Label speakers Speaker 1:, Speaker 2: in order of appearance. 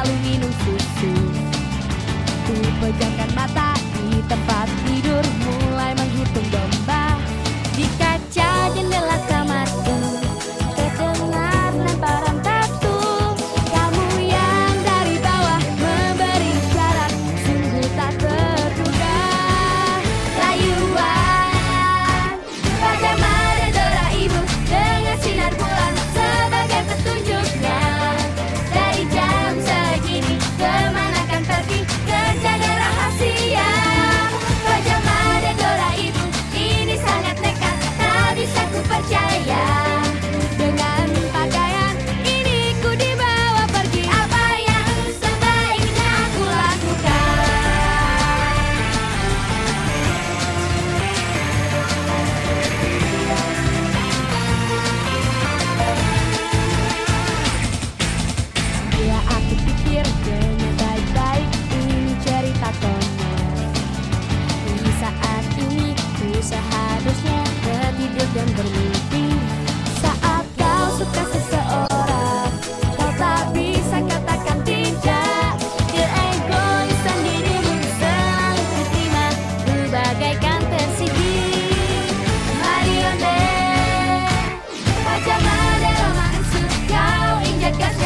Speaker 1: alumínio sé que